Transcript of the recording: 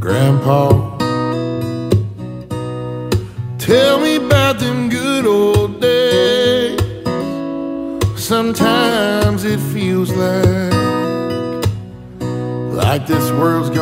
Grandpa. Tell me about them good old days. Sometimes it feels like like this world's gone.